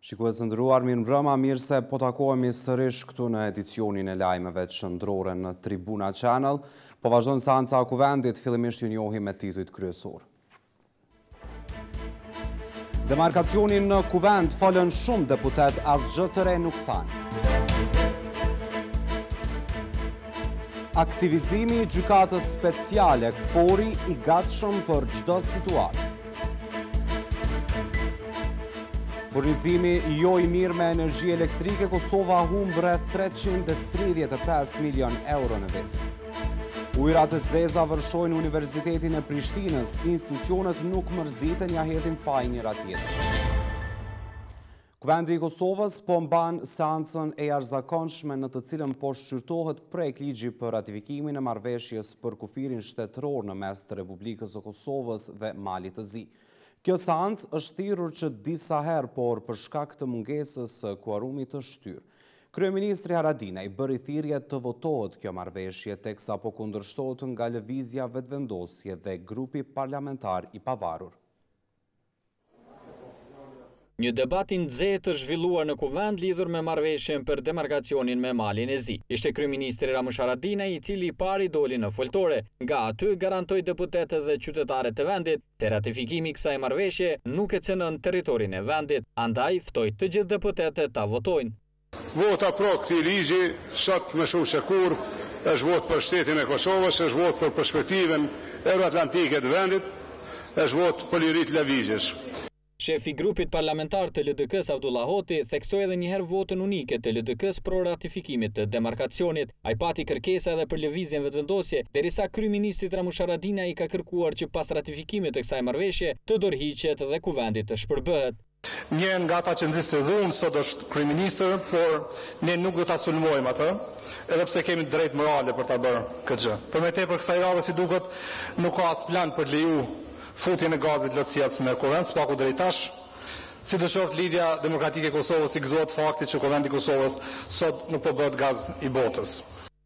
Shikues të nderuar, mirë mbrëma, mirë se po takohemi sërish këtu në edicionin e lajmeve qendrore në Tribuna Channel. Po vazhdon seanca e kuvendit, fillimisht ju njoh me titujt kryesorë. Demarkacioni në kuvend folën shumë deputetë asgjë të re nuk thanë. Aktivizimi i gjykatës speciale, KFOR-i i gatshëm për çdo situatë. Furnizimi jo i mirë me energji elektrike, Kosova humb rreth 335 milion euro në vit. Ujërat e zeza vërshojnë Universitetin e Prishtinës, institucionet nuk mërziten ia hedhin fajin njëri-tjetrit. Kuvendi i Kosovës po mban seancën e jashtëzakonshme në të cilën po shqyrtohet projektligji për ratifikimin e marrëveshjes për kufirin shtetëror në mes të Republikës së Kosovës dhe Malit të Zi. Kjo seancë është thirrur që disa herë, por për shkak të mungesës së kuorumit është shtyrë. Kryeministri Haradinaj bëri thirrje të votohet kjo marrëveshje, teksa po kundërshtohet nga Lëvizja Vetëvendosje dhe Grupi Parlamentar i Pavarur. Një debat i nxehtë është zhvilluar në Kuvend lidhur me marrëveshjen për demarkacionin me Malin e Zi. Ishte kryeministri Ramush Haradinaj i cili i pari doli në foltore. Nga aty garantoi deputetët dhe qytetarët e vendit se ratifikimi i kësaj marrëveshje nuk e cenon territorin e vendit, andaj ftoi të gjithë deputetët ta votojnë. Vota pro këtij ligji, sot më shumë se kurrë, është votë për shtetin e Kosovës, është votë për perspektivën euroatlantike të vendit, është votë për liri të lëvizjes. Shefi i grupit parlamentar të LDK-së Avdullah Hoti theksoi edhe një herë votën unike të LDK-së pro ratifikimit të demarkacionit. Ai pati kërkesa edhe për Lëvizjen Vetëvendosje, derisa kryeministrit Ramush Haradinaj i ka kërkuar që pas ratifikimit të kësaj marrëveshje të dorëhiqet dhe Kuvendi të shpërbëhet. Një nga ata që nxiste dhunë sot është kryeministër, por ne nuk do ta sulmojmë atë, edhe pse kemi të drejtë morale për ta bërë këtë gjë. Për më tepër kësaj radhe si duket nuk ka as plan për të lejuar futjen e gazit lotsjellës në Kuvend, së paku deri tash. Sidoqoftë Lidhja Demokratike e Kosovës i gëzohet faktit që Kuvendi i Kosovës sot nuk po bëhet gaz i botës.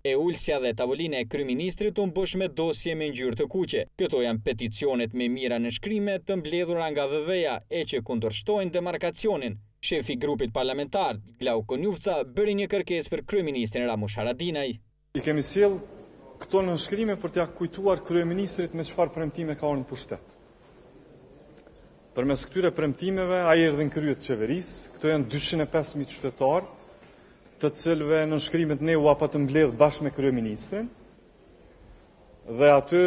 E ulësja dhe tavolina e kryeministrit u mbush me dosje me ngjyrë të kuqe. Këto janë peticionet me mijëra nënshkrime të mbledhura nga VV-ja e që kundërshtojnë demarkacionin. Shefi i grupit parlamentar, Glauk Konjufca, bëri një kërkesë për kryeministrin Ramush Haradinaj. I kemi sjellë këto nënshkrime për t'ia kujtuar kryeministrit me çfarë premtime ka ardhur në pushtet. Përmes këtyre premtimeve ai erdhi në krye të qeverisë. Këto janë dyqind e pesë mijë qytetarë të cilëve nënshkrimet ne ua patëm mbledhë bashkë me kryeministrin dhe aty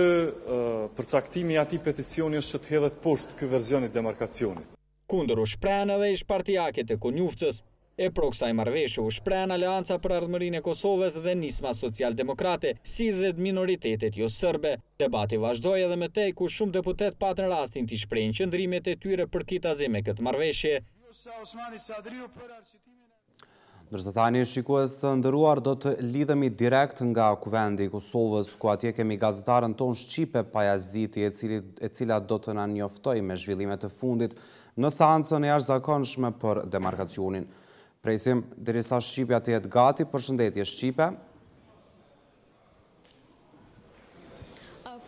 përcaktimi i atij peticioni është që të hedhet poshtë ky version i demarkacionit. Kundër u shprehën edhe ish-partiakët e Konjufcës. E pro kësaj marrëveshje u shprehën Aleanca për Ardhmërinë e Kosovës dhe Nisma Socialdemokrate, si dhe minoritetet josërbe. Debati vazhdoi edhe më tej ku shumë deputetë patën rastin t'i shprehin qëndrimet e tyre përkitazi me këtë marrëveshje. Ndërsa tani shikues të nderuar do të lidhemi direkt nga Kuvendi i Kosovës, ku atje kemi gazetaren tonë Shqipe Pajaziti, e, cili, e cila do të na njoftojë me zhvillimet e fundit në seancën e jashtëzakonshme për demarkacionin. Presim, derisa Shqipja të jetë gati, përshëndetje Shqipe.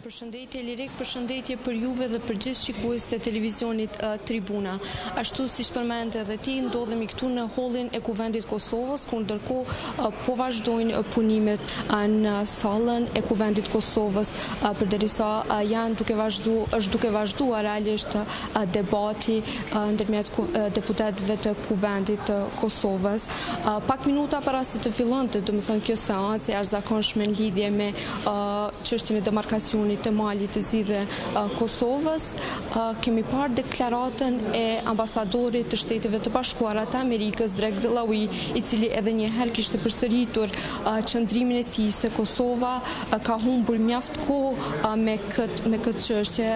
Përshëndetje Lirik, përshëndetje për juve dhe për gjithë shikuesit e televizionit Tribuna. Ashtu siç përmende edhe ti, ndodhemi këtu në hollin e Kuvendit të Kosovës, ku ndërkohë po vazhdojnë punimet në sallën e Kuvendit të Kosovës, përderisa janë duke vazhdu, është duke vazhduar realisht debati ndërmjet deputetëve të Kuvendit të Kosovës. Pak minuta para se të fillonte, domethënë kjo seancë e jashtëzakonshme në lidhje me çështjen e demarkacionit të Malit të Zi dhe Kosovës, kemi parë deklaratën e ambasadorit të Shteteve të Bashkuara të Amerikës, Greg Delawie, i cili edhe një herë kishte përsëritur qëndrimin e tij se Kosova ka humbur mjaft kohë me këtë me këtë çështje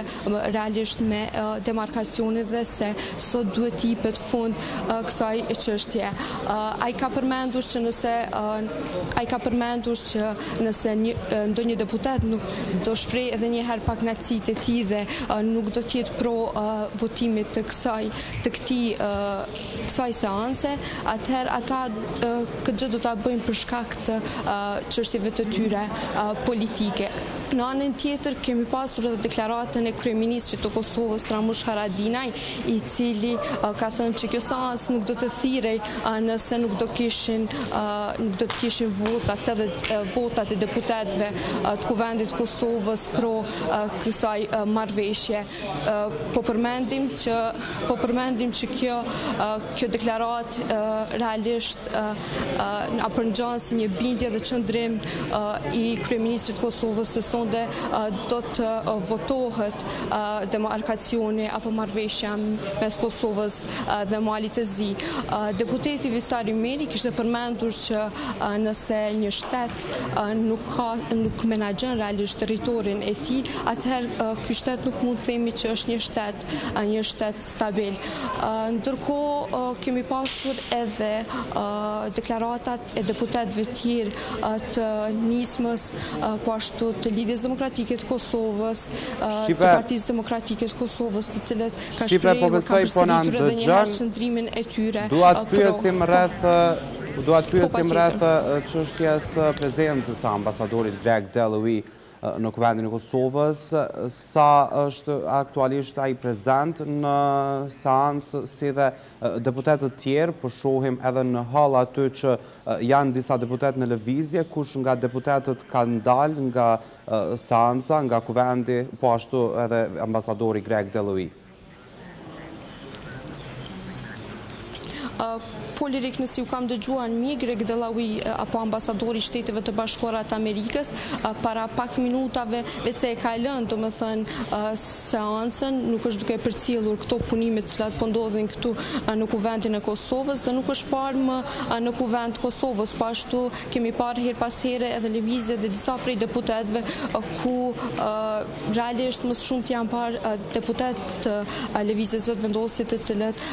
realisht me demarkacionin dhe se Sot duhet t'i jepet fund kësaj çështje. Ai ka përmendur që nëse ai ka përmendur që nëse një ndonjë deputet nuk do shpreh edhe një herë pakënaqësitë e tij dhe nuk do të jetë pro votimit të kësaj të këtij kësaj seance, atëherë ata këtë gjë do ta bëjnë për shkak të çështjeve të tyre politike. Në anën tjetër, kemi pasur edhe deklaratën e kryeministrit të Kosovës, Ramush Haradinaj, i cili ka thënë që kjo seancë nuk do të thirrej nëse nuk do kishin nuk do të kishin votat edhe votat e deputetëve të Kuvendit të Kosovës pro kësaj marrëveshje. Po përmendim që po përmendim që kjo kjo deklaratë realisht na përngjan si një bindje dhe qëndrim i kryeministrit të Kosovës se sonde do të votohet demarkacioni apo marrëveshja mes Kosovës dhe Malit të Zi. Deputeti Visar Ymeri kishte përmendur që nëse një shtet nuk ka nuk menaxhon realisht territorin e tij, atëherë ky shtet nuk mund të themi që është një shtet, një shtet stabil. Ndërkohë kemi pasur edhe deklaratat e deputetëve të tjerë të nismës, po ashtu të Lidhjes Demokratike të Kosovës, të Partisë Demokratike të Kosovës, të cilët kanë shprehur kanë përsëritur edhe një herë qëndrimin e tyre. Dua të të pyes rreth Po, dua të të pyes rreth çështjes së prezencës së ambasadorit Greg Delawie në Kuvendin e Kosovës, sa është aktualisht ai prezent në seancë si dhe deputetët tjerë, po shohim edhe në holl aty që janë disa deputetë në lëvizje, kush nga deputetët kanë dalë nga seanca, nga Kuvendi, po ashtu edhe ambasadori Greg Delawie. Po Lirik, nëse ju kam dëgjuar mirë, Greg Delawie apo ambasadori i shteteve të bashkuara të Amerikës para pak minutave veç se e ka lënë domethënë seancën nuk është duke përcjellur këto punime të cilat po ndodhin këtu në kuvendin e Kosovës dhe nuk është parë më në Kuvend të Kosovës po ashtu kemi parë herë pas here edhe lëvizje edhe disa prej deputetëve ku Realisht më së shumti janë parë deputetë të Lëvizjes Vetëvendosje të cilët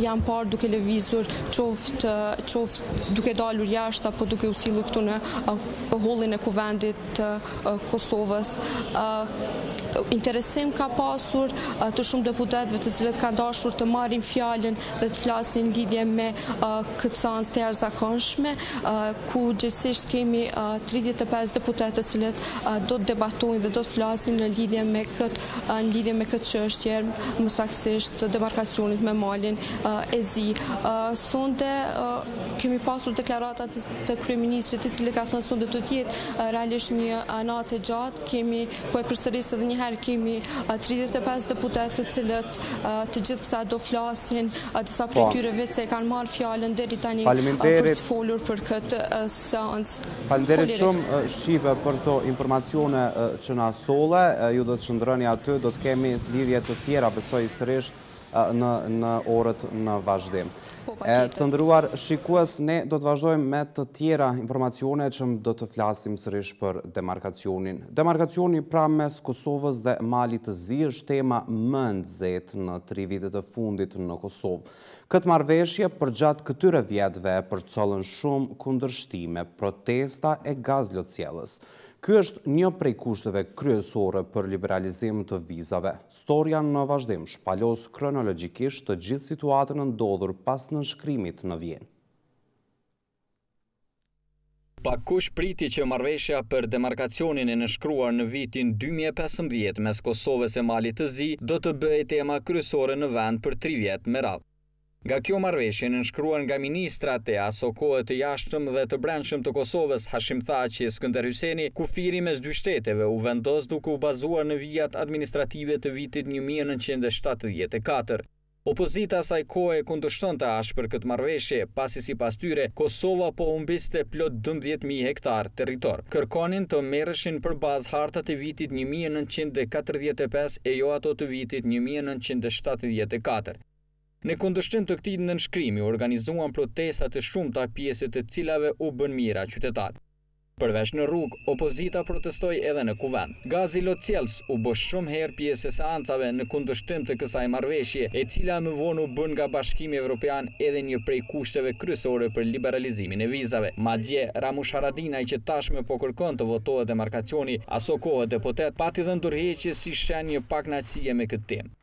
janë parë duke lëvizur qoftë qoftë duke dalur jashtë apo duke u sillur këtu në hollin e Kuvendit të Kosovës. Interesim ka pasur te shumë deputetëve të cilët kanë dashur të marrin fjalën dhe të flasin lidhje me këtë seancë të jashtëzakonshme ku gjithsesi kemi tridhjetë e pesë deputetë të cilët do të debatojnë dhe do të flasin në lidhje me këtë, në lidhje me këtë çështje, më saktësisht të demarkacionit me Malin e Zi. Sonte kemi pasur deklarata të kryeministrit i cili ka thënë sonte do të jetë realisht një natë e gjatë, kemi po e përsëris edhe një herë kemi 35 deputetë të cilët të gjithë këta do flasin, disa prej, po, tyre veç se kanë marrë fjalën deri tani për të folur për këtë Faleminderit shumë Shqipe për këto informacione që na solle. Ju do të qëndroni aty, do të kemi lidhje të tjera besoj sërish në në orët në vazhdim. Po, e të nderuar shikues, ne do të vazhdojmë me të tjera informacione që do të flasim sërish për demarkacionin. Demarkacioni pra mes Kosovës dhe Malit të Zi është tema më e nxehtë në tri vitet e fundit në Kosovë. Këtë marrëveshje përgjatë këtyre viteve e përcollën shumë kundërshtime, protesta e gazlotsjellës. Ky është një prej kushteve kryesore për liberalizim të vizave. Storja në vazhdim shpalos kronologjikisht të gjithë situatën e ndodhur pas nënshkrimit në Vjenë. Pak kush priti që marrëveshja për demarkacionin e nënshkruar në vitin dy mijë e pesëmbëdhjetë mes Kosovës e Malit të Zi do të bëhej tema kryesore në vend për tri vjet me radhë. Nga kjo marrëveshje e nënshkruar nga ministrat e asokohe të Jashtëm dhe të Brendshëm të Kosovës, Hashim Thaçi e Skënder Hyseni, kufiri mes dy shteteve u vendos duke u bazuar në vijat administrative të vitit një mijë e nëntëqind e shtatëdhjetë e katër. Opozita e asaj kohe e kundërshtonte ashpër këtë marrëveshje, pasi sipas tyre, Kosova po humbiste plot dymbëdhjetë mijë hektarë territor. Kërkonin të merreshin për bazë hartat e vitit një mijë e nëntëqind e katërdhjetë e pesë e jo ato të vitit një mijë e nëntëqind e shtatëdhjetë e katër. Në kundërshtim të këtij nënshkrimi u organizuan protesta të shumta pjesë e të cilave u bënë mijëra qytetarë. Përveç në rrugë, opozita protestoi edhe në Kuvend. Gazi lotsjellës u bë shumë herë pjesë e seancave në kundërshtim të kësaj marrëveshje, e cila më vonë u bë nga Bashkimi Evropian edhe një prej kushteve kryesore për liberalizimin e vizave. Madje, Ramush Haradinaj që tashmë po kërkon të votohet demarkacioni, asokohe deputet, pati dhënë dorëheqje si shenjë pakënaqësie me këtë temë.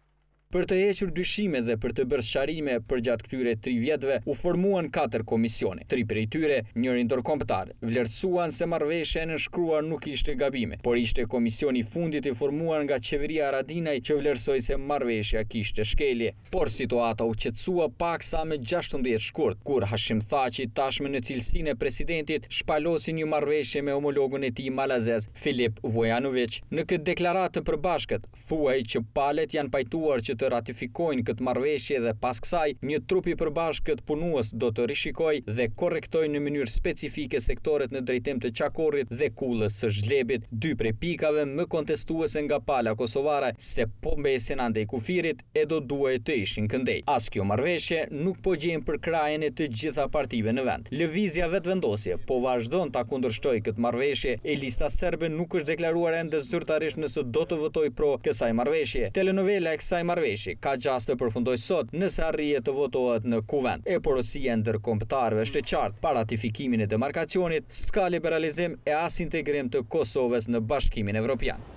Për të hequr dyshime dhe për të bërë sqarime, përgjatë këtyre tri vjetëve u formuan katër komisione. Tri prej tyre, njëri ndërkombëtar, vlerësuan se marrëveshja e nënshkruar nuk kishte gabime, por ishte komisioni i fundit i formuar nga qeveria Haradinaj që vlerësoi se marrëveshja kishte shkelje. Por situata u qetësua paksa më gjashtëmbëdhjetë shkurt, kur Hashim Thaçi, tashmë në cilësinë e presidentit, shpalosi një marrëveshje me homologun e tij malazez, Filip Vujanoviq. Në këtë deklaratë të përbashkët, thuhet që palët janë pajtuar që të ratifikojnë këtë marrëveshje dhe pas kësaj, një trup i përbashkët punues do të rishikojë dhe korrektojë në mënyrë specifike sektorët në drejtim të Çakorrit dhe Kullës së Zhlebit, dy prej pikave më kontestuese nga pala kosovare, se po mbesin andej kufirit e do duhej të ishin këndej. As kjo marrëveshje nuk po gjen përkrahjen e të gjitha partive në vend. Lëvizja Vetëvendosje po vazhdon ta kundërshtojë këtë marrëveshje e Lista Serbe nuk është deklaruar ende zyrtarisht nëse do të votojë pro kësaj marrëveshje. Telenovela e kësaj marrëveshje ka gjasë të përfundojë sot, nëse arrihet të votohet në Kuvend. E porosia e ndërkombëtarëve është e qartë, pa ratifikimin e demarkacionit, s'ka liberalizim e as integrim të Kosovës në Bashkimin Evropian.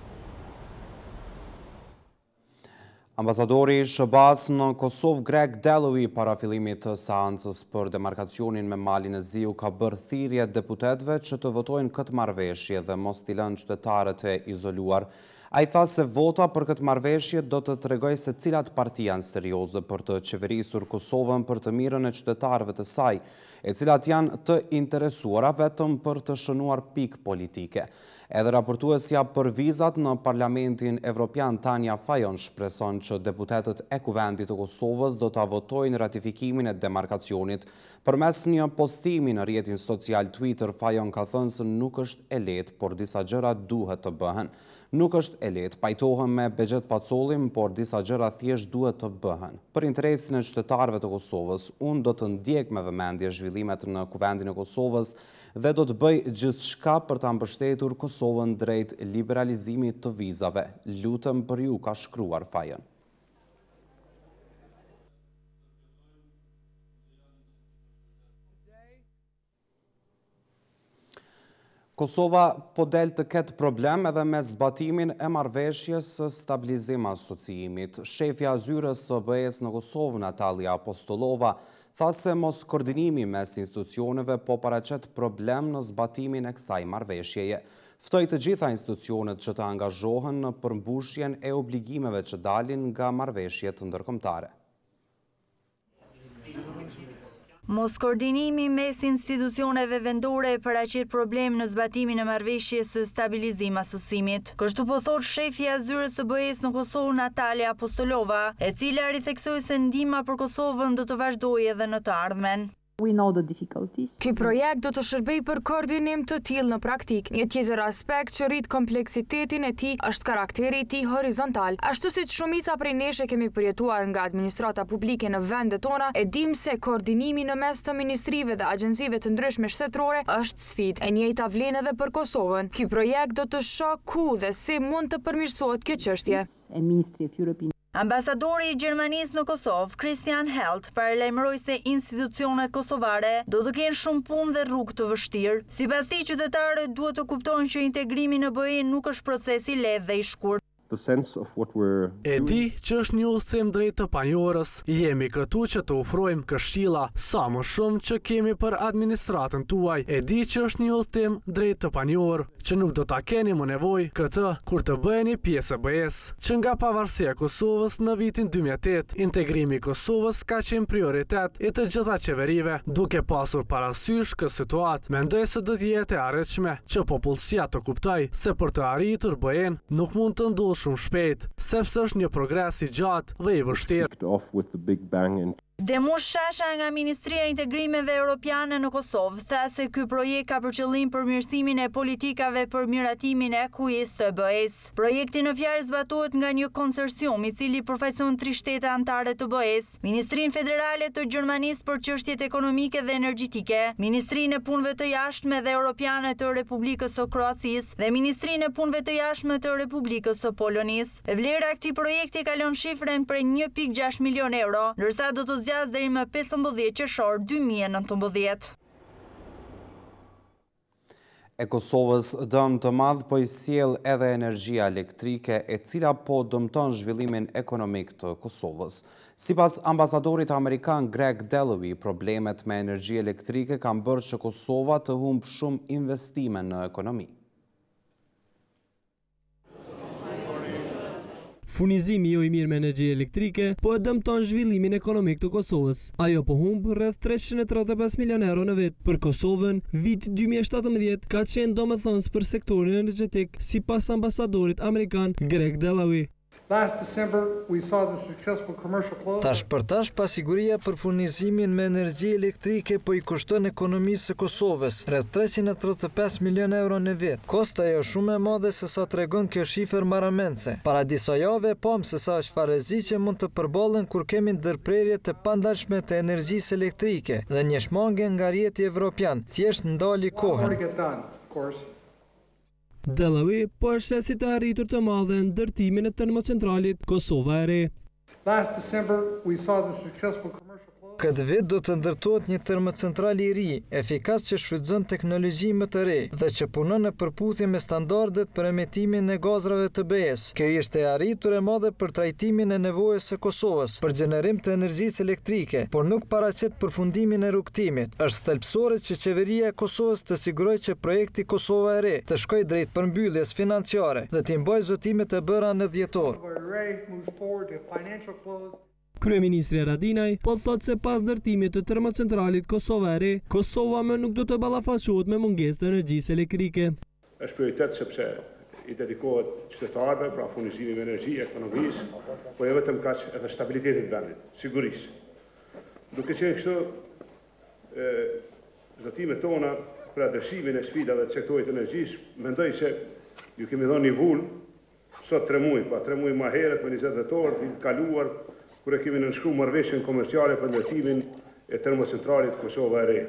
Ambasadori i SHBA-së në Kosovë, Greg Delawie, para fillimit të seancës për demarkacionin me Malin e Zi u ka bërë thirrje deputetëve që të votojnë këtë marrëveshje dhe mos t'i lënë qytetarët e izoluar. Ai tha se vota për këtë marrëveshje do të tregojë se cilat parti janë serioze për të qeverisur Kosovën për të mirën e qytetarëve të saj, e cilat janë të interesuara vetëm për të shënuar pikë politike. Edhe raportuesja për vizat në Parlamentin Evropian Tanja Fajon shpreson që deputetët e Kuvendit të Kosovës do ta votojnë ratifikimin e demarkacionit. Përmes një postimi në rrjetin social Twitter, Fajon ka thënë se nuk është e lehtë, por disa gjëra duhet të bëhen. Nuk është e lehtë, pajtohem me Bexhet Pacollin, por disa gjëra thjesht duhet të bëhen. Për interesin e qytetarëve të Kosovës, unë do t'i ndjek me vëmendje zhvillimet në Kuvendin e Kosovës dhe do të bëj gjithçka për ta mbështetur Kosovën drejt liberalizimit të vizave. Lutem për ju, ka shkruar Fajon. Kosova po del të ketë problem edhe me zbatimin e marrëveshjes së stabilizim asociimit. Shefja e Zyrës së BE-së në Kosovë, Natalia Apostolova, tha se moskoordinimi mes institucioneve po paraqet problem në zbatimin e kësaj marrëveshjeje. Ftoi të gjitha institucionet që të angazhohen në përmbushjen e obligimeve që dalin nga marrëveshjet ndërkombëtare. Moskoordinimi mes institucioneve vendore paraqet problem në zbatimin e marrëveshjes së stabilizim-asociimit. Kështu po thotë shefja e Zyrës së BE-së në Kosovë, Natalia Apostolova, e cila ritheksoi se ndihma për Kosovën do të vazhdojë edhe në të ardhmen. Ky projekt do të shërbejë për koordinim të tillë në praktikë. Një tjetër aspekt që rrit kompleksitetin e tij është karakteri i tij horizontal. Ashtu siç shumica prej nesh e kemi përjetuar nga administrata publike në vendet tona, e dimë se koordinimi në mes të ministrive dhe agjencive të ndryshme shtetërore është sfidë. E njëjta vlen edhe për Kosovën. Ky projekt do të shohë ku dhe si mund të përmirësohet kjo çështje. Ambasadori i Gjermanisë në Kosovë, Christian Heldt, paralajmëroi se institucionet kosovare do të kenë shumë punë dhe rrugë të vështirë. Sipas tij, qytetarët duhet të kuptojnë që integrimi në BE nuk është proces i lehtë dhe i shkurtër. E di që është një udhëtim drejt të panjohurës. Jemi këtu që të ofrojmë këshilla, sa më shumë që kemi për administratën tuaj. E di që është një udhëtim drejt të panjohur, që nuk do ta keni më nevojë këtë kur të bëheni pjesë e BE-së. Që nga pavarësia e Kosovës në vitin dy mijë e tetë, integrimi i Kosovës ka qenë prioritet i të gjitha qeverive. Duke pasur parasysh këtë situatë, mendoj se do të jetë e arritshme. që popullsia të kuptojë se për të arritur BE-n nuk mund të ndodhë shumë shpejt, sepse është një progres i gjatë dhe i vështirë. Demush Shasha nga Ministria e Integrimeve Europiane në Kosovë, tha se ky projekt ka për qëllim përmirësimin e politikave për miratimin e acquis të BE-së. Projekti në fjalë zbatohet nga një konsorcium, i cili përfaqëson tri shtete anëtare të BE-së, Ministrinë Federale të Gjermanisë për Çështjet Ekonomike dhe Energjetike, Ministrinë e Punëve të Jashtme dhe Europiane të Republikës së Kroacisë dhe Ministrinë e Punëve të Jashtme të Republikës së Polonisë. E vlera e këtij projekti kalon shifrën prej një pikë gjashtë milionë euro, ndërsa do të zgjasë deri më pesëmbëdhjetë qershor dy mijë e nëntëmbëdhjetë. E Kosovës dëm të madh po i sjell edhe energjia elektrike, e cila po dëmton zhvillimin ekonomik të Kosovës. Sipas ambasadorit amerikan Greg Delawie, problemet me energji elektrike kanë bërë që Kosova të humbë shumë investime në ekonomi. Furnizimi jo i mirë me energji elektrike po e dëmton zhvillimin ekonomik të Kosovës. Ajo po humb rreth treqind e tridhjetë e pesë milionë euro në vit. Për Kosovën, viti dy mijë e shtatëmbëdhjetë ka qenë domethënës për sektorin energjetik, sipas ambasadorit amerikan Greg Delawie. Tash për tash pasiguria për furnizimin me energji elektrike po i kushton ekonomisë së Kosovës rreth treqind e tridhjetë e pesë milionë euro në vit. Kosto kjo shumë më e madhe se sa tregon kjo shifër marramendëse. Para disa javësh pamë se sa çfarë rreziqesh mund të përballen kur kemi ndërprerje të pandalshme të energjisë elektrike dhe një shmangie nga rrjeti evropian thjesht ndali kohën. Delawie po e sheh si të arritur të madhe ndërtimin e termocentralit Kosova e Re. Këtë vit do të ndërtohet një termocentral i ri, efikas që shfrytëzon teknologji më të re dhe që punon në përputhje me standardet për emetimin e gazrave të BE-së. Kjo ishte e arritur e madhe për trajtimin e nevojës së Kosovës për gjenerim të energjisë elektrike, por nuk paraqet përfundimin e rrugëtimit. Është thelbësore që Qeveria e Kosovës të sigurojë që projekti Kosova e Re të shkojë drejt përmbylljes financiare dhe t'i mbajë zotimet e bëra në dhjetor. Kryeministri Haradinaj po thotë se pas ndërtimit të termocentralit Kosova e Re, Kosova më nuk do të ballafaqohet me mungesë të energjisë elektrike. Është prioritet sepse i dedikohet qytetarëve, pra furnizimit me energji, ekonomisë, po jo vetëm kaq, edhe stabilitetit të vendit, sigurisë. Duke qenë kështu, zotimet tona për adresimin e sfidave të sektorit të energjisë, mendoj se u kemi dhënë një vulë Sot tre muaj, pra tre muaj më herët, më njëzet dhjetor të vitit të kaluar, kur e kemi nënshkru marrëveshjen komerciale për ndërtimin e termocentralit Kosova e Re.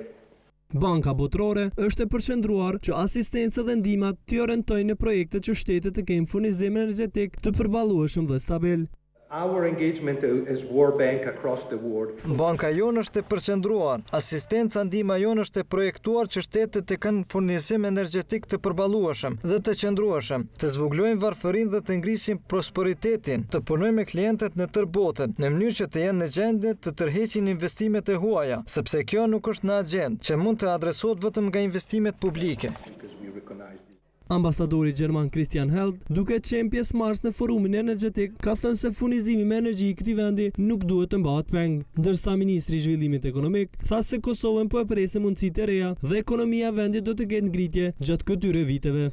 Banka Botërore është e përqendruar që asistencat dhe ndihmat t'i orientojnë në projekte që shtetet të kenë furnizim energjetik të përballueshëm dhe stabil. Our engagement as World Bank across the world. Banka jonë është e përqendruar, asistenca ndihma jonë është e projektuar që shtetet të kenë furnizim energjetik të përballueshëm dhe të qëndrueshëm, të zvogëlojnë varfërinë dhe të ngrisin prosperitetin, të punojnë me klientët në tërë botën, në mënyrë që të jenë në gjendje të tërheqin investimet e huaja, sepse kjo nuk është një agjendë, që mund të adresohet vetëm nga investimet publike. Ambasadori gjerman Christian Heldt, duke qenë pjesëmarrës në Forumin Energjetik, ka thënë se furnizimi me energji i këtij vendi nuk duhet të mbahet peng, ndërsa ministri i Zhvillimit Ekonomik tha se Kosovën po e presin mundësi të reja dhe ekonomia e vendit do të ketë ngritje gjatë këtyre viteve.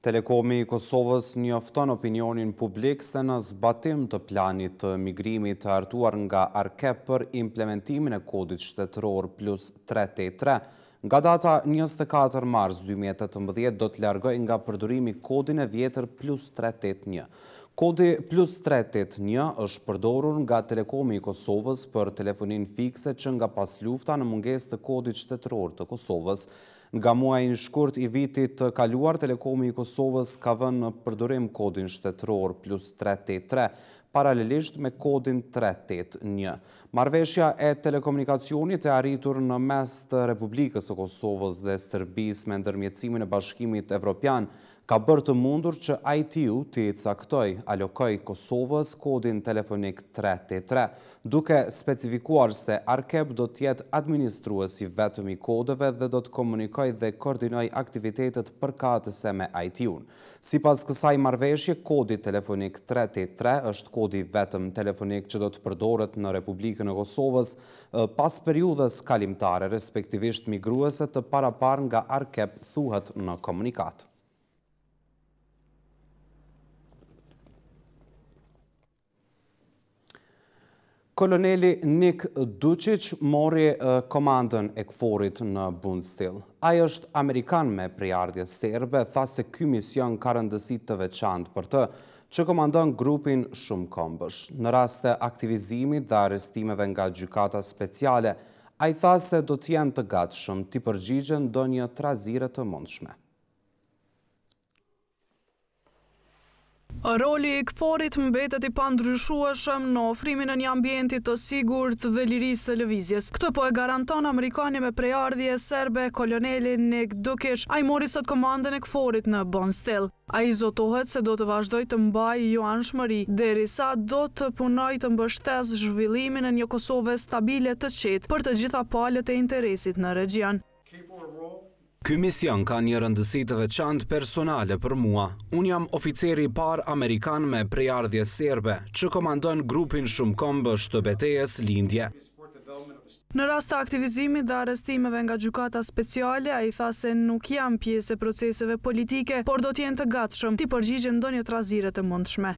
Telekomi i Kosovës njofton opinionin publik se në zbatim të planit të migrimit të hartuar nga ARKEP për implementimin e Kodit Shtetëror Plus tre tetë tre, nga data njëzet e katër mars dy mijë e tetëmbëdhjetë do të largojë nga përdorimi kodin e vjetër Plus tre tetë një. Kodi Plus tre tetë një është përdorur nga Telekomi i Kosovës për telefoninë fikse që nga paslufta në mungesë të Kodit Shtetëror të Kosovës Nga muaji shkurt i vitit të kaluar, Telekomi i Kosovës ka vënë në përdorim kodin shtetëror plus tre tetë tre, paralelisht me kodin tre tetë një. Marrëveshja e telekomunikacionit e arritur në mes të Republikës së Kosovës dhe Serbisë me ndërmjetësimin e Bashkimit Evropian ka bërë të mundur që ITU t'i caktojë, alokojë Kosovës kodin telefonik tre tetë tre, duke specifikuar se ARKEP do të jetë administrues i vetëm i kodeve dhe do të komunikojë dhe koordinojë aktivitetet përkatëse me ITU-n. Sipas kësaj marrëveshje, kodi telefonik tre tetë tre është kodi i vetëm telefonik që do të përdoret në Republikën e Kosovës Pas periudhës kalimtare, respektivisht migruese të paraparë nga ARKEP, thuhet në komunikatë. Koloneli Nik Duçiq mori komandën e KFOR-it në Bondsteel. Ai është amerikan me prejardhje serbe, tha se ky mision ka rëndësi të veçantë për të, që komandon grupin shumëkombësh. Në rast të aktivizimit dhe arrestimeve nga Gjykata Speciale, ai tha se do të jenë të gatshëm t'i përgjigjen ndonjë trazire të mundshme. Roli i KFOR-it mbetet i pandryshueshëm në ofrimin e një ambienti të sigurt dhe lirisë së lëvizjes. Këtë po e garanton amerikani me prejardhje serbe, koloneli Nik Duçiq. Ai mori sot komandën e KFOR-it në Bondsteel. Ai zotohet se do të vazhdojë të mbajë joanshmëri, derisa do të punojë të mbështesë zhvillimin e një Kosove stabile të qetë për të gjitha palët e interesit në regjion. Ky mision ka një rëndësi të veçantë personale për mua. Unë jam oficeri i parë amerikan me prejardhje serbe, që komandon grupin shumëkombësh të betejës Lindje. Në rast të aktivizimit dhe arrestimeve nga Gjykata Speciale, ai tha se nuk janë pjesë e proceseve politike, por do të jenë të gatshëm t'i përgjigjen ndonjë trazire të mundshme.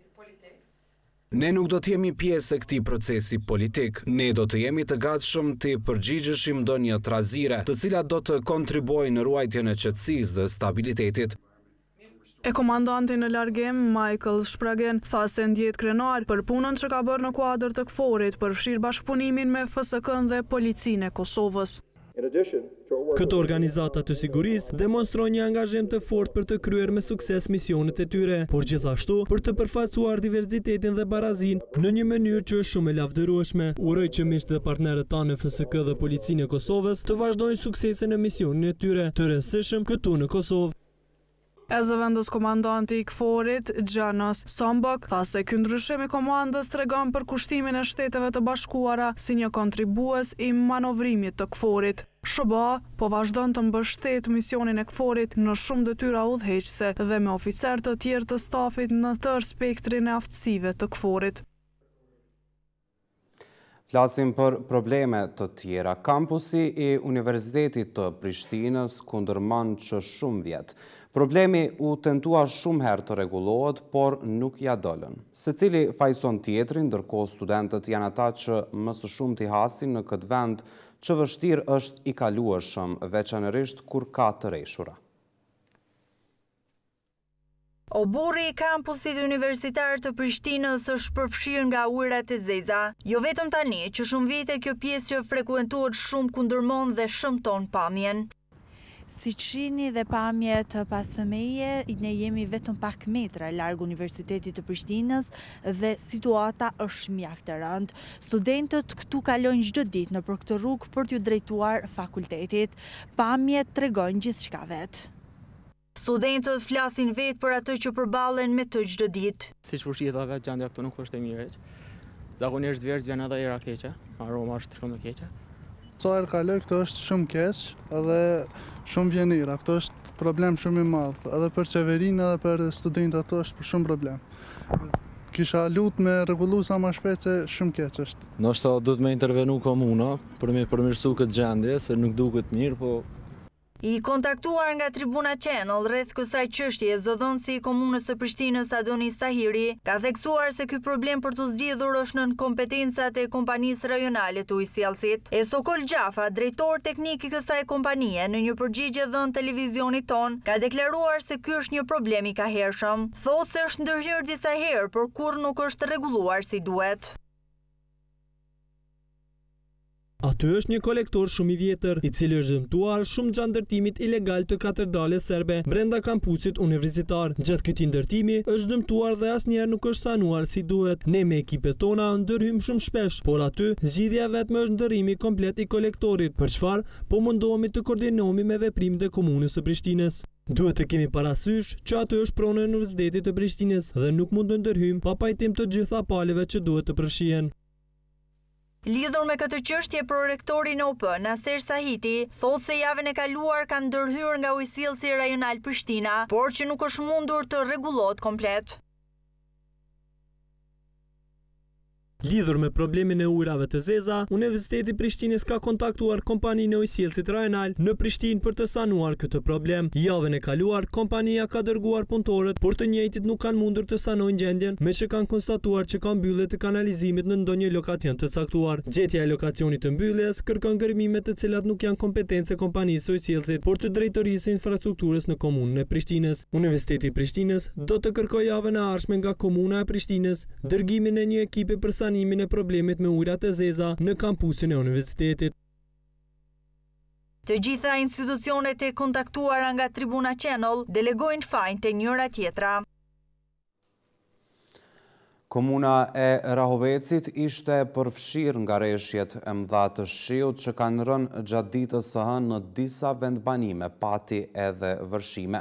Ne nuk do të jemi pjesë e këtij procesi politik. Ne do të jemi të gatshëm t'i përgjigjeshim ndonjë trazire, të cilat do të kontribuojnë në ruajtjen e qetësisë dhe stabilitetit. E komandanti në largim, Michael Spraggins, tha se ndjehet krenar për punën që ka bërë në kuadër të KFOR-it, përfshirë bashkëpunimin me FSK-në dhe Policinë e Kosovës. Këto organizata të sigurisë demonstrojnë një angazhim të fortë për të kryer me sukses misionet e tyre, por gjithashtu për të përfaqësuar diversitetin dhe barazinë në një mënyrë që është shumë e lavdërueshme. Uroj që miqtë dhe partnerët tanë në FSK dhe Policinë e Kosovës të vazhdojnë suksesin në misionin e tyre të rëndësishëm këtu në Kosovë. E zëvendëskomandanti i KFOR-it, Janos Csombok, tha se ky ndryshim i komandës tregon përkushtimin e Shteteve të Bashkuara si një kontribues i manovrimit të KFOR-it. SHBA po vazhdon të mbështetë misionin e KFOR-it në shumë detyra udhëheqëse dhe me oficerë të tjerë të stafit në tërë spektrin e aftësive të KFOR-it. Flasim për probleme të tjera. Kampusi i Universitetit të Prishtinës kundërmon që shumë vjet. Problemi u tentua shumë herë të rregullohet, por nuk ia dolën. Secili fajëson tjetrin, ndërkohë studentët janë ata që më së shumti hasin në këtë vend që vështirë është i kalueshëm, veçanërisht kur ka të reshura. Oborri i kampusit universitar të Prishtinës është përfshirë nga ujërat e zeza. Jo vetëm tani, që shumë vite kjo pjesë që frekuentohet shumë kundërmon dhe shëmton pamjen. Siç shihni dhe pamjet pas meje, ne jemi vetëm pak metra larg Universitetit të Prishtinës dhe situata është mjaft e rëndë. Studentët këtu kalojnë çdo ditë nëpër këtë rrugë për t'iu drejtuar fakultetit. Pamjet tregojnë gjithçka vetë. Studentët flasin vetë për atë që përballen me të çdo ditë. Siç po shihet edhe vetë gjendja këtu nuk është e mirë hiç. Zakonisht verës vjen edhe era e keqe, aroma është shumë e keqe. Sa herë kaloj këtu është shumë keq edhe shumë vjen era. Këtu është problem shumë i madh, edhe për qeverinë edhe për studentët këtu është shumë problem. Kisha lutë me rregullu sa ma shpejt se shumë keq është. Ndoshta duhet me intervenu komuna për me përmirësu këtë gjendje se nuk duket mirë, po I kontaktuar nga Tribuna Channel rreth kësaj çështje, zëdhënësi i Komunës të Prishtinës, Adonis Tahiri, ka theksuar se ky problem për t'u zgjidhur është nën kompetencat e Kompanisë Rajonale të Ujësjellësit. E Sokol Xhafa, drejtor teknik i kësaj kompanie, në një përgjigje dhënë televizionit tonë, ka deklaruar se ky është një problem i kahershëm. Thotë se është ndërhyrë disa herë, por kurrë nuk është rregulluar si duhet. Aty është një kolektor shumë i vjetër, i cili është dëmtuar shumë gjatë ndërtimit ilegal të Katedrales Serbe brenda kampusit universitar. Gjatë këtij ndërtimi është dëmtuar dhe asnjëherë nuk është sanuar si duhet. Ne me ekipet tona ndërhyjmë shumë shpesh, por aty zgjidhja e vetme është ndërrimi komplet i kolektorit, për çfarë po mundohemi të koordinohemi me veprimet e Komunës së Prishtinës. Duhet të kemi parasysh që aty është pronë e Universitetit të Prishtinës dhe nuk mund të ndërhyjmë pa pajtim të gjitha palëve që duhet të përfshihen. Lidhur me këtë çështje prorektori në UP, Naser Sahiti, thotë se javën e kaluar kanë ndërhyrë nga Ujësjellësi Rajonal Prishtina, por që nuk është mundur të rregullohet komplet. Lidhur me problemin e ujërave të zeza, Universiteti i Prishtinës ka kontaktuar Kompaninë e Ujësjellësit Rajonal në Prishtinë për të sanuar këtë problem. Javën e kaluar, kompania ka dërguar punëtorët, por të njëjtit nuk kanë mundur të sanojnë gjendjen, meqë kanë konstatuar ka mbyllje të kanalizimit në ndonjë lokacion të caktuar. Gjetja e lokacionit të mbylljes kërkon gërmime të cilat nuk janë kompetencë e kompanisë së ujësjellësit, por të Drejtorisë së Infrastrukturës në Komunën e Prishtinës. Universiteti i Prishtinës do të kërkojë javën e ardhshme nga Komuna e Prishtinës dërgimin e një ekipe për sanimin e problemit me ujërat e zeza në kampusin e universitetit. Të gjitha institucionet e kontaktuara nga Tribuna Channel delegojnë fajin te njëra-tjetra. Komuna e Rahovecit ishte përfshirë nga reshjet e mëdha të shiut që kanë rënë gjatë ditës së hënë në disa vendbanime pati edhe vërshime.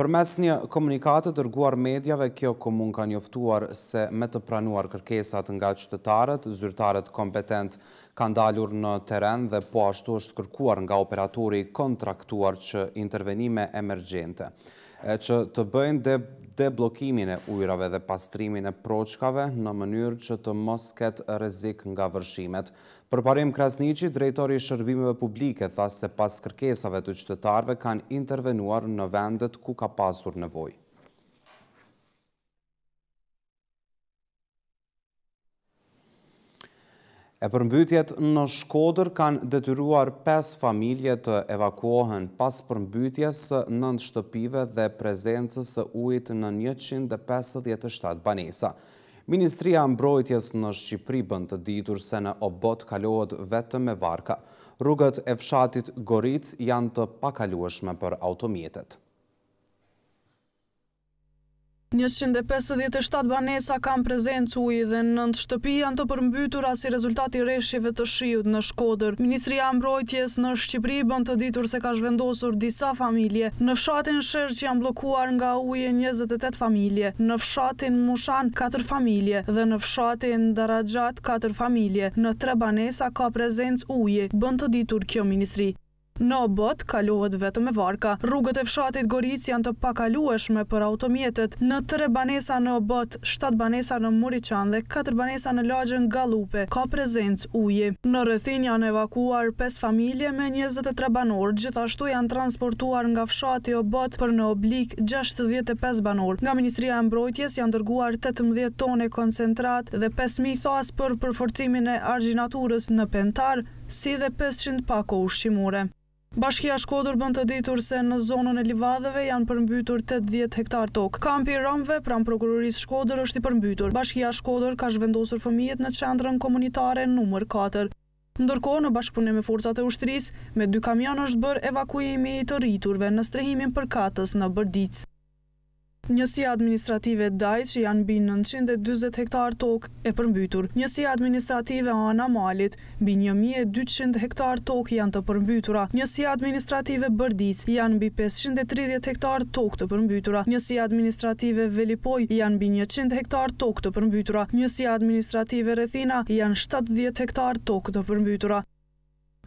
Përmes një komunikate dërguar mediave kjo komunë ka njoftuar se me të pranuar kërkesat nga qytetarët, zyrtarët kompetent kanë dalur në terren dhe po ashtu është kërkuar nga operatori i kontraktuar që intervenime emergjente e që të bëjnë deblokimin e ujërave dhe pastrimin e proçkave në mënyrë që të mos ketë rrezik nga vërshimet. Përparim Krasniqi, drejtori i Shërbimeve Publike, tha se pas kërkesave të qytetarëve kanë intervenuar në vendet ku ka pasur nevojë. E përmbytjet në Shkodër kanë detyruar 5 familje të evakuohen pas përmbytjes së 9 shtëpive dhe prezencës së ujit në 157 banesa. Ministria e Mbrojtjes në Shqipëri bën të ditur se në Obot kalohet vetëm me varka. Rrugët e fshatit Goricë janë të pakalueshme për automjetet. Njëqind e pesëdhjetë e shtatë banesa kanë prezencë uji dhe nëntë shtëpi janë të përmbytura si rezultat i reshjeve të shiut në Shkodër. Ministria e Mbrojtjes në Shqipëri bën të ditur se ka zhvendosur disa familje në fshatin Shirq janë bllokuar nga uji njëzet e tetë familje, në fshatin Mushan katër familje dhe në fshatin Darragjat katër familje në tre banesa ka prezencë uji, bën të ditur kjo ministri. Në Obot kalohet vetëm me varka. Rrugët e fshatit Goricë janë të pakalueshme për automjetet. Në tre banesa në Obot, shtatë banesa në Muriqan dhe katër banesa në lagjen Gallupe ka prezencë uji. Në Rrethinë janë evakuuar pesë familje me njëzet e tre banorë, gjithashtu janë transportuar nga fshati Obot për në Oblikë gjashtëdhjetë e pesë banorë. Nga Ministria e Mbrojtjes janë dërguar tetëmbëdhjetë tonë koncentrat dhe pesë mijë thasë për përforcimin e argjinaturës në Pentar. si dhe pesëqind pako ushqimore. Bashkia Shkodër bën të ditur se në zonën e livadheve janë përmbytur tetëdhjetë hektarë tokë. Kampi i romëve pranë Prokurorisë Shkodër është i përmbytur. Bashkia Shkodër ka zhvendosur fëmijët në qendrën komunitare numër katër. Ndërkohë, në bashkëpunim me forcat e ushtrisë, me dy kamionë është bërë evakuimi i të rriturve në strehimin përkatës në Bërdicë. Njësia administrative Dajç janë mbi nëntëqind e dyzet hektarë tokë e përmbytur, Njësia administrative Ana Malit, mbi një mijë e dyqind hektarë tokë janë të përmbytura, Njësia administrative Bërdicë, janë mbi pesëqind e tridhjetë hektarë tokë të përmbytura, Njësia administrative Velipojë, janë mbi njëqind hektarë tokë të përmbytura, Njësia administrative Rrethina, janë shtatëdhjetë hektarë tokë të përmbytura.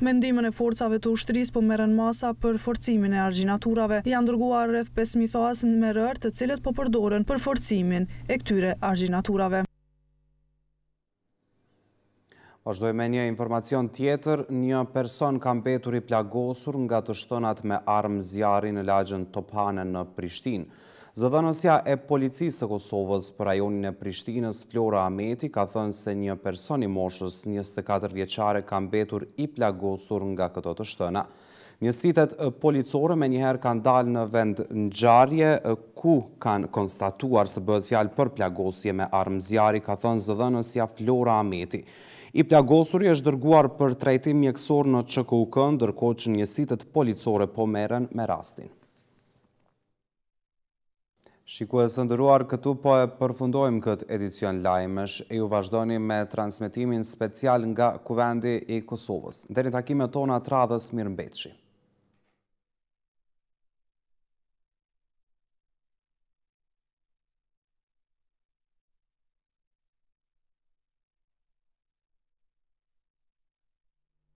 Me ndihmën e forcave të ushtrisë po merren masa për forcimin e argjinaturave. Janë dërguar rreth pesë mijë thasë me rërë, të cilët po përdoren për forcimin e këtyre argjinaturave. Vazhdojmë me një informacion tjetër, një person ka mbetur i plagosur nga të shtënat me armë zjarri në lagjen Tophane në Prishtinë. Zëdhënësja e Policisë së Kosovës për rajonin e Prishtinës, Flora Ahmeti ka thënë se një person i moshës njëzet e katër vjeçare ka mbetur i plagosur nga këto të shtëna. Njësitet policore menjëherë kanë dalë në vendngjarje ku kanë konstatuar se bëhet fjalë për plagosje me armë zjarri, ka thënë zëdhënësja Flora Ahmeti. I plagosuri është dërguar për trajtim mjekësor në QKUK, ndërkohë që njësitet policore po merren me rastin. Shikues të nderuar, këtu po e përfundojmë këtë edicion lajmesh e ju vazhdoni me transmetimin special nga Kuvendi i Kosovës. Deri takimet tona të radhës, mirëmbetshi.